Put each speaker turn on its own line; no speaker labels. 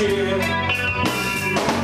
cheer.